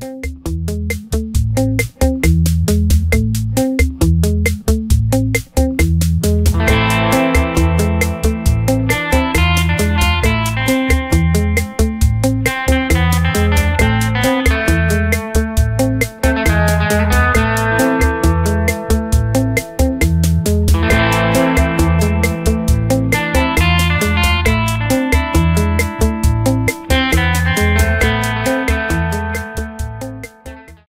Bye.